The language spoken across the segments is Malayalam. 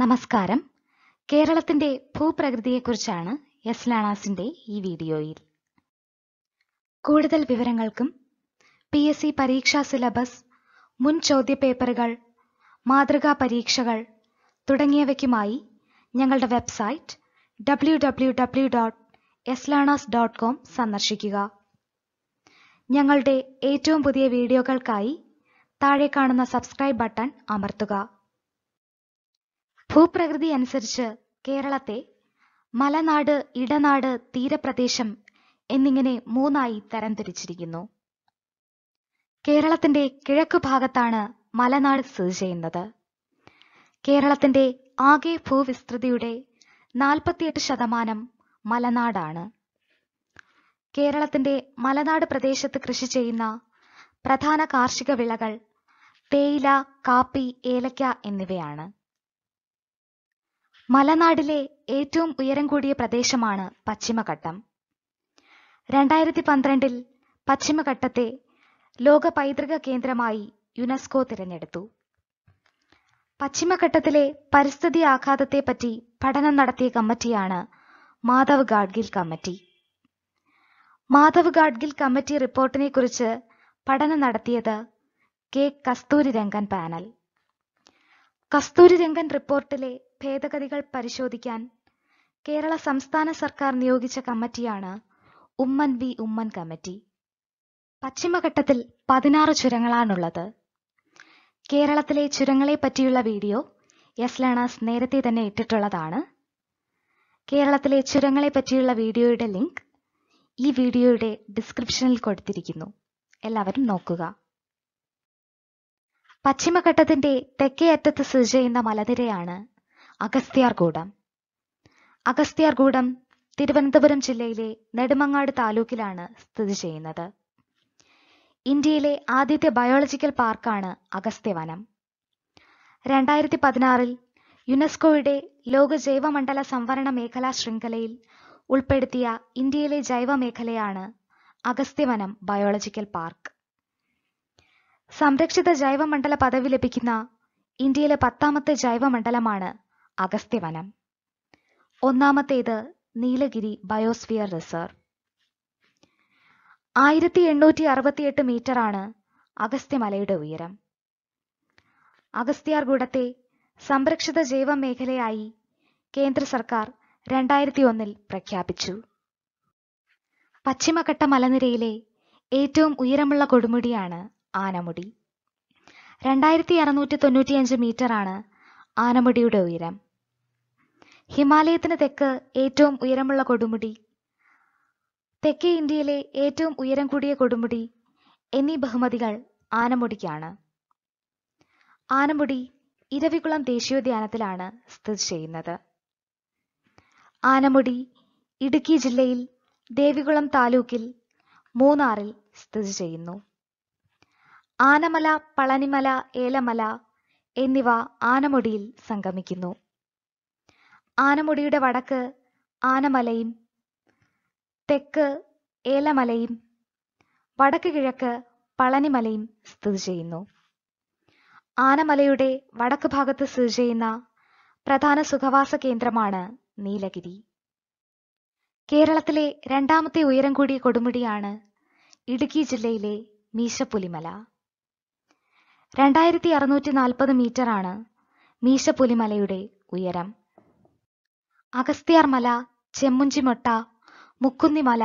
നമസ്കാരം. കേരളത്തിന്റെ ഭൂപ്രകൃതിയെക്കുറിച്ചാണ് എസ് ലാണാസിന്റെ ഈ വീഡിയോയിൽ. കൂടുതൽ വിവരങ്ങൾക്കും പി എസ് സി പരീക്ഷാ സിലബസ് മുൻ ചോദ്യപേപ്പറുകൾ മാതൃകാ പരീക്ഷകൾ തുടങ്ങിയവയ്ക്കുമായി ഞങ്ങളുടെ website W W W dot S learners dot com സന്ദർശിക്കുക. ഞങ്ങളുടെ ഏറ്റവും പുതിയ വീഡിയോകൾക്കായി താഴെ കാണുന്ന സബ്സ്ക്രൈബ് ബട്ടൺ അമർത്തുക. ഭൂപ്രകൃതി അനുസരിച്ച് കേരളത്തെ മലനാട് ഇടനാട് തീരപ്രദേശം എന്നിങ്ങനെ മൂന്നായി തരംതിരിച്ചിരിക്കുന്നു. കേരളത്തിന്റെ കിഴക്ക് ഭാഗത്താണ് മലനാട് സ്ഥിതി ചെയ്യുന്നത്. കേരളത്തിന്റെ ആകെ ഭൂവിസ്തൃതിയുടെ നാൽപ്പത്തിയെട്ട് ശതമാനം മലനാടാണ്. കേരളത്തിന്റെ മലനാട് പ്രദേശത്ത് കൃഷി ചെയ്യുന്ന പ്രധാന കാർഷിക വിളകൾ തേയില കാപ്പി ഏലക്ക എന്നിവയാണ്. മലനാടിലെ ഏറ്റവും ഉയരം കൂടിയ പ്രദേശമാണ് പശ്ചിമഘട്ടം. രണ്ടായിരത്തി പന്ത്രണ്ടിൽ പശ്ചിമഘട്ടത്തെ ലോക പൈതൃക കേന്ദ്രമായി യുനെസ്കോ തിരഞ്ഞെടുത്തു. പശ്ചിമഘട്ടത്തിലെ പരിസ്ഥിതി ആഘാതത്തെപ്പറ്റി പഠനം നടത്തിയ കമ്മിറ്റിയാണ് മാധവ് ഗാഡ്ഗിൽ കമ്മിറ്റി. മാധവ് ഗാഡ്ഗിൽ കമ്മിറ്റി റിപ്പോർട്ടിനെ കുറിച്ച് പഠനം നടത്തിയത് K Kasturirangan panel. Kasturirangan റിപ്പോർട്ടിലെ ഭേദഗതികൾ പരിശോധിക്കാൻ കേരള സംസ്ഥാന സർക്കാർ നിയോഗിച്ച കമ്മിറ്റിയാണ് ഉമ്മൻ വി ഉമ്മൻ കമ്മിറ്റി. പശ്ചിമഘട്ടത്തിൽ പതിനാറ് ചുരങ്ങളാണുള്ളത്. കേരളത്തിലെ ചുരങ്ങളെ പറ്റിയുള്ള വീഡിയോ എസ് ലേണേഴ്സ് നേരത്തെ തന്നെ ഇട്ടിട്ടുള്ളതാണ്. കേരളത്തിലെ ചുരങ്ങളെ പറ്റിയുള്ള വീഡിയോയുടെ ലിങ്ക് ഈ വീഡിയോയുടെ ഡിസ്ക്രിപ്ഷനിൽ കൊടുത്തിരിക്കുന്നു. എല്ലാവരും നോക്കുക. പശ്ചിമഘട്ടത്തിന്റെ തെക്കേ അറ്റത്ത് സ്ഥിതി ചെയ്യുന്ന മലനിരയാണ് അഗസ്ത്യാർകൂടം അഗസ്ത്യാർകൂടം തിരുവനന്തപുരം ജില്ലയിലെ നെടുമങ്ങാട് താലൂക്കിലാണ് സ്ഥിതി ചെയ്യുന്നത്. ഇന്ത്യയിലെ ആദ്യത്തെ ബയോളജിക്കൽ പാർക്കാണ് അഗസ്ത്യവനം. രണ്ടായിരത്തി പതിനാറിൽ യുനെസ്കോയുടെ ലോക ജൈവമണ്ഡല സംവരണ മേഖലാ ശൃംഖലയിൽ ഉൾപ്പെടുത്തിയ ഇന്ത്യയിലെ ജൈവ മേഖലയാണ് അഗസ്ത്യവനം ബയോളജിക്കൽ പാർക്ക് സംരക്ഷിത ജൈവമണ്ഡല പദവി ലഭിക്കുന്ന ഇന്ത്യയിലെ പത്താമത്തെ ജൈവമണ്ഡലമാണ് അഗസ്ത്യവനം. ഒന്നാമത്തേത് നീലഗിരി ബയോസ്ഫിയർ റിസർവ്. ആയിരത്തി എണ്ണൂറ്റി അറുപത്തിയെട്ട് മീറ്ററാണ് അഗസ്ത്യമലയുടെ ഉയരം. അഗസ്ത്യാർകൂടത്തെ സംരക്ഷിത ജൈവ മേഖലയായി കേന്ദ്ര സർക്കാർ രണ്ടായിരത്തി ഒന്നിൽ പ്രഖ്യാപിച്ചു. പശ്ചിമഘട്ട മലനിരയിലെ ഏറ്റവും ഉയരമുള്ള കൊടുമുടിയാണ് ആനമുടി. രണ്ടായിരത്തി അറുന്നൂറ്റി തൊണ്ണൂറ്റിയഞ്ച് മീറ്ററാണ് ആനമുടിയുടെ ഉയരം. ഹിമാലയത്തിന് തെക്ക് ഏറ്റവും ഉയരമുള്ള കൊടുമുടി. തെക്കേ ഇന്ത്യയിലെ ഏറ്റവും ഉയരം കൂടിയ കൊടുമുടി എന്നീ ബഹുമതികൾ ആനമുടിക്കാണ്. ആനമുടി ഇരവികുളം ദേശീയോദ്യാനത്തിലാണ് സ്ഥിതി ചെയ്യുന്നത്. ആനമുടി ഇടുക്കി ജില്ലയിൽ ദേവികുളം താലൂക്കിൽ മൂന്നാറിൽ സ്ഥിതി ചെയ്യുന്നു. ആനമല പളനിമല ഏലമല എന്നിവ ആനമുടിയിൽ സംഗമിക്കുന്നു. ആനമുടിയുടെ വടക്ക് ആനമലയും തെക്ക് ഏലമലയും വടക്ക് കിഴക്ക് പളനിമലയും സ്ഥിതി ചെയ്യുന്നു. ആനമലയുടെ വടക്ക് ഭാഗത്ത് സ്ഥിതി ചെയ്യുന്ന പ്രധാന സുഖവാസ കേന്ദ്രമാണ് നീലഗിരി. കേരളത്തിലെ രണ്ടാമത്തെ ഉയരം കൂടിയ കൊടുമുടിയാണ് ഇടുക്കി ജില്ലയിലെ മീശപ്പുലിമല. രണ്ടായിരത്തി അറുന്നൂറ്റി നാൽപ്പത് മീറ്ററാണ് മീശപ്പുലിമലയുടെ ഉയരം. അഗസ്ത്യാർമല ചെമ്മുഞ്ചിമൊട്ട മുക്കുന്നിമല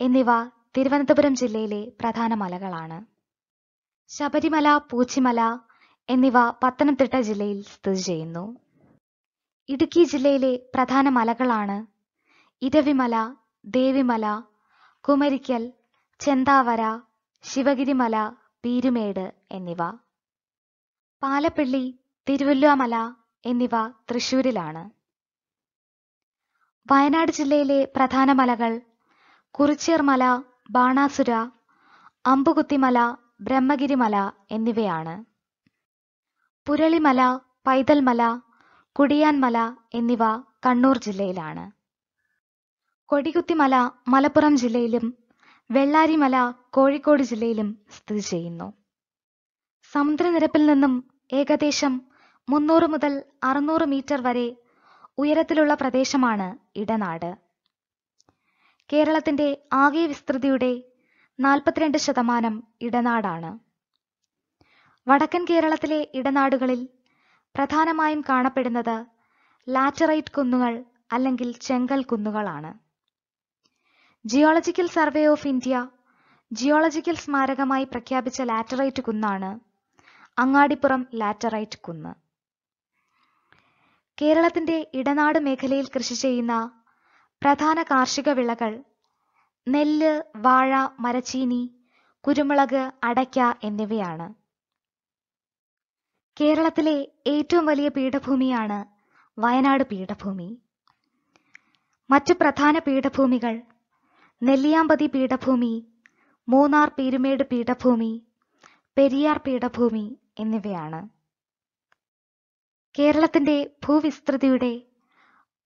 എന്നിവ തിരുവനന്തപുരം ജില്ലയിലെ പ്രധാന മലകളാണ്. ശബരിമല പൂച്ചിമല എന്നിവ പത്തനംതിട്ട ജില്ലയിൽ സ്ഥിതി ചെയ്യുന്നു. ഇടുക്കി ജില്ലയിലെ പ്രധാന മലകളാണ് ഇരവിമല ദേവിമല കുമരിക്കൽ ചെന്താവര ശിവഗിരിമല പീരുമേട് എന്നിവ. പാലപ്പിള്ളി തിരുവല്ലുവമല എന്നിവ തൃശൂരിലാണ് വയനാട് ജില്ലയിലെ പ്രധാന മലകൾ കുറിച്യർമല ബാണാസുര അമ്പുകുത്തിമല ബ്രഹ്മഗിരിമല എന്നിവയാണ്. പുരളിമല പൈതൽമല കുടിയാൻമല എന്നിവ കണ്ണൂർ ജില്ലയിലാണ്. കൊടികുത്തിമല മലപ്പുറം ജില്ലയിലും വെള്ളാരിമല കോഴിക്കോട് ജില്ലയിലും സ്ഥിതി ചെയ്യുന്നു. സമുദ്രനിരപ്പിൽ നിന്നും ഏകദേശം മുന്നൂറ് മുതൽ അറുന്നൂറ് മീറ്റർ വരെ ഉയരത്തിലുള്ള പ്രദേശമാണ് ഇടനാട്. കേരളത്തിന്റെ ആകെ വിസ്തൃതിയുടെ നാൽപ്പത്തിരണ്ട് ശതമാനം ഇടനാടാണ്. വടക്കൻ കേരളത്തിലെ ഇടനാടുകളിൽ പ്രധാനമായും കാണപ്പെടുന്നത് ലാറ്ററൈറ്റ് കുന്നുകൾ അല്ലെങ്കിൽ ചെങ്കൽ കുന്നുകളാണ്. Geological survey of India geological സ്മാരകമായി പ്രഖ്യാപിച്ച ലാറ്ററൈറ്റ് കുന്നാണ് അങ്ങാടിപ്പുറം ലാറ്ററൈറ്റ് കുന്ന്. കേരളത്തിന്റെ ഇടനാട് മേഖലയിൽ കൃഷി ചെയ്യുന്ന പ്രധാന കാർഷിക വിളകൾ നെല്ല് വാഴ മരച്ചീനി കുരുമുളക് അടയ്ക്ക എന്നിവയാണ്. കേരളത്തിലെ ഏറ്റവും വലിയ പീഠഭൂമിയാണ് വയനാട് പീഠഭൂമി. മറ്റു പ്രധാന പീഠഭൂമികൾ നെല്ലിയാമ്പതി പീഠഭൂമി മൂന്നാർ പീരുമേട് പീഠഭൂമി പെരിയാർ പീഠഭൂമി എന്നിവയാണ്. കേരളത്തിന്റെ ഭൂവിസ്തൃതിയുടെ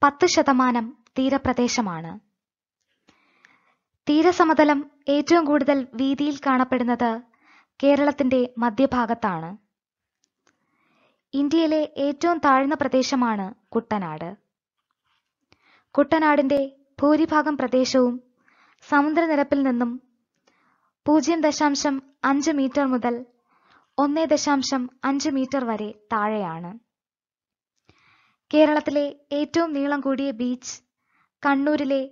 പത്ത് ശതമാനം തീരപ്രദേശമാണ്. തീരസമതലം ഏറ്റവും കൂടുതൽ വീതിയിൽ കാണപ്പെടുന്നത് കേരളത്തിന്റെ മധ്യഭാഗത്താണ്. ഇന്ത്യയിലെ ഏറ്റവും താഴ്ന്ന പ്രദേശമാണ് കുട്ടനാട്. കുട്ടനാടിന്റെ ഭൂരിഭാഗം പ്രദേശവും സമുദ്രനിരപ്പിൽ നിന്നും പൂജ്യം ദശാംശം അഞ്ച് മീറ്റർ മുതൽ ഒന്ന് ദശാംശം അഞ്ച് മീറ്റർ വരെ താഴെയാണ്. കേരളത്തിലെ ഏറ്റവും നീളം കൂടിയ ബീച്ച് കണ്ണൂരിലെ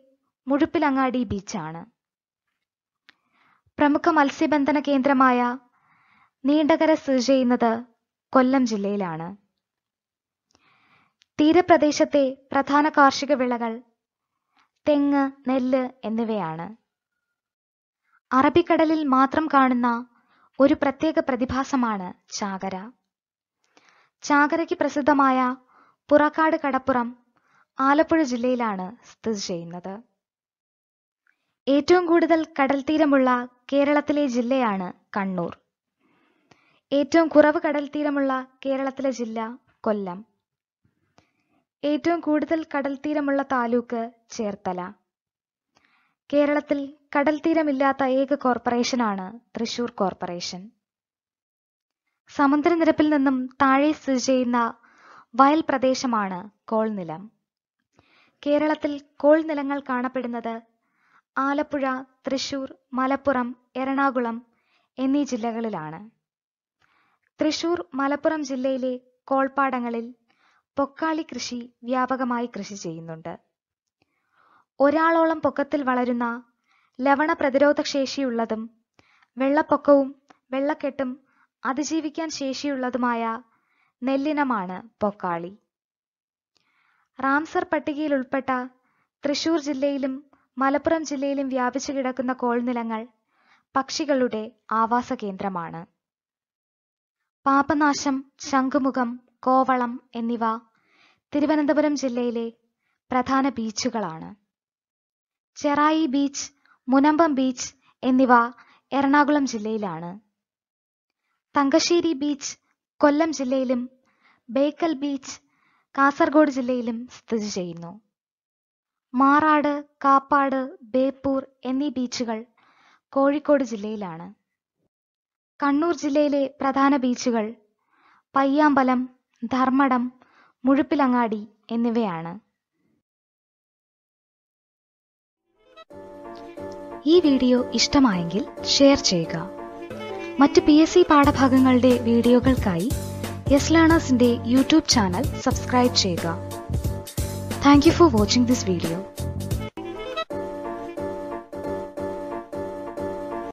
മുഴുപ്പിലങ്ങാടി ബീച്ചാണ് പ്രമുഖ മത്സ്യബന്ധന കേന്ദ്രമായ നീണ്ടകര സ്ഥിതി ചെയ്യുന്നത് കൊല്ലം ജില്ലയിലാണ്. തീരപ്രദേശത്തെ പ്രധാന കാർഷിക വിളകൾ തെങ്ങ് നെല്ല് എന്നിവയാണ്. അറബിക്കടലിൽ മാത്രം കാണുന്ന ഒരു പ്രത്യേക പ്രതിഭാസമാണ് ചാകര. ചാകരയ്ക്ക് പ്രസിദ്ധമായ പുറക്കാട് കടപ്പുറം ആലപ്പുഴ ജില്ലയിലാണ് സ്ഥിതി ചെയ്യുന്നത്. ഏറ്റവും കൂടുതൽ കടൽ തീരമുള്ള കേരളത്തിലെ ജില്ലയാണ് കണ്ണൂർ. ഏറ്റവും കുറവ് കടൽ തീരമുള്ള കേരളത്തിലെ ജില്ല കൊല്ലം. ഏറ്റവും കൂടുതൽ കടൽ തീരമുള്ള താലൂക്ക് ചേർത്തല. കേരളത്തിൽ കടൽ തീരമില്ലാത്ത ഏക കോർപ്പറേഷനാണ് തൃശൂർ കോർപ്പറേഷൻ. സമുദ്രനിരപ്പിൽ നിന്നും താഴെ സ്ഥിതി ചെയ്യുന്ന വയൽ പ്രദേശമാണ് കോൾനിലം. കേരളത്തിൽ കോൾനിലങ്ങൾ കാണപ്പെടുന്നത് ആലപ്പുഴ തൃശൂർ മലപ്പുറം എറണാകുളം എന്നീ ജില്ലകളിലാണ്. തൃശൂർ മലപ്പുറം ജില്ലയിലെ കോൾപ്പാടങ്ങളിൽ പൊക്കാളി കൃഷി വ്യാപകമായി കൃഷി ചെയ്യുന്നുണ്ട്. ഒരാളോളം പൊക്കത്തിൽ വളരുന്ന ലവണ പ്രതിരോധ ശേഷിയുള്ളതും വെള്ളപ്പൊക്കവും വെള്ളക്കെട്ടും അതിജീവിക്കാൻ ശേഷിയുള്ളതുമായ നെല്ലിനമാണ് പൊക്കാളി. റാംസർ പട്ടികയിൽ ഉൾപ്പെട്ട തൃശൂർ ജില്ലയിലും മലപ്പുറം ജില്ലയിലും വ്യാപിച്ചു കിടക്കുന്ന കോൾനിലങ്ങൾ പക്ഷികളുടെ ആവാസ കേന്ദ്രമാണ് പാപനാശം ശംഖുമുഖം കോവളം എന്നിവ തിരുവനന്തപുരം ജില്ലയിലെ പ്രധാന ബീച്ചുകളാണ്. ചെറായി ബീച്ച് മുനമ്പം ബീച്ച് എന്നിവ എറണാകുളം ജില്ലയിലാണ്. തങ്കശ്ശേരി ബീച്ച് കൊല്ലം ജില്ലയിലും ബേക്കൽ ബീച്ച് കാസർഗോഡ് ജില്ലയിലും സ്ഥിതി ചെയ്യുന്നു. മാറാട് കാപ്പാട് ബേപ്പൂർ എന്നീ ബീച്ചുകൾ കോഴിക്കോട് ജില്ലയിലാണ്. കണ്ണൂർ ജില്ലയിലെ പ്രധാന ബീച്ചുകൾ പയ്യാമ്പലം ധർമ്മടം മുഴുപ്പിലങ്ങാടി എന്നിവയാണ്. ഈ വീഡിയോ ഇഷ്ടമായെങ്കിൽ ഷെയർ ചെയ്യുക. മറ്റ് പി എസ് സി പാഠഭാഗങ്ങളുടെ വീഡിയോകൾക്കായി യെസ് ലേണേഴ്സിന്റെ യൂട്യൂബ് ചാനൽ സബ്സ്ക്രൈബ് ചെയ്യുക. Thank you for watching this video